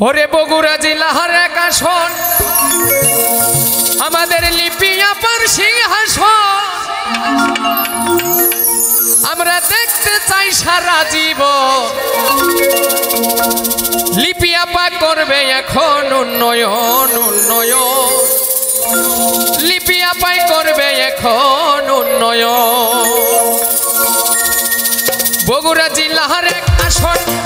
ওরে বগুড়া জেলাহার এক আসন। আমাদের লিপিয়াপার সিংহাসন। আমরা দেখতে চাই সারা জীব লিপিয়াপা করবে এখন উন্নয়ন উন্নয়ন। লিপিয়াপাই করবে এখন উন্নয়ন। বগুড়া জেলাহার এক আসন।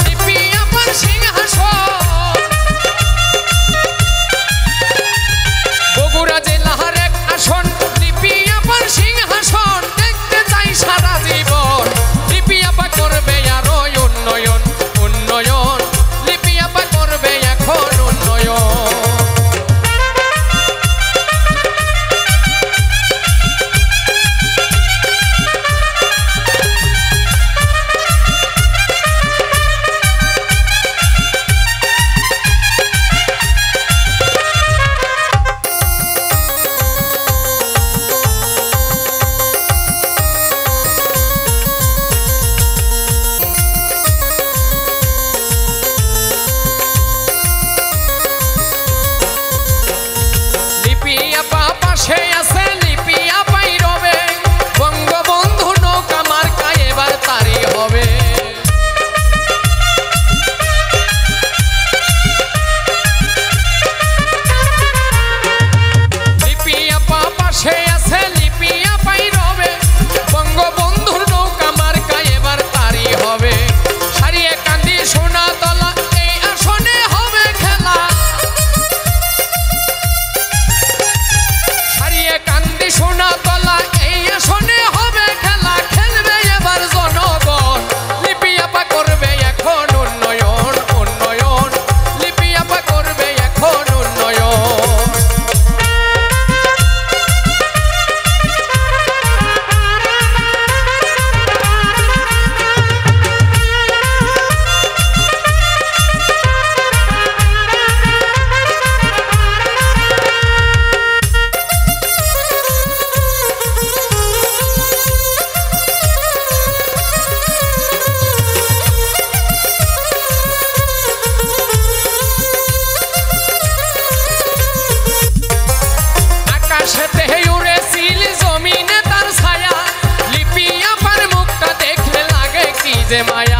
माया।